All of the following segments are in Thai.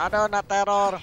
Ada nak teror.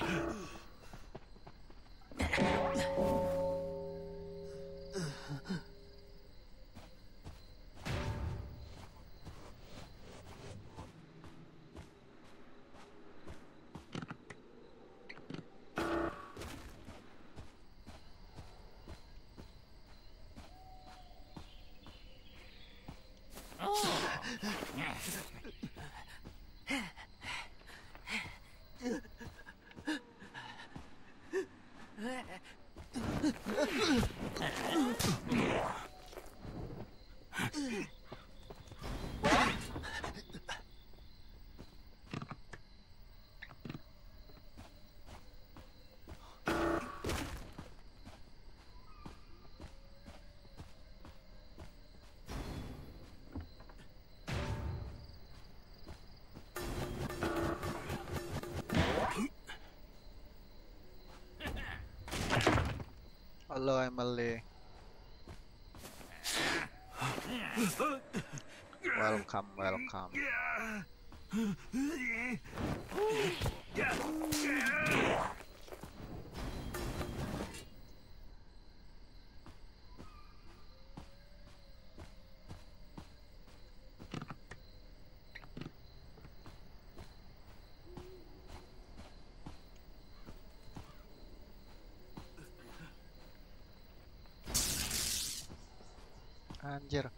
อร่อยมาเลยว่าลงคำว่าลงคำ anjir.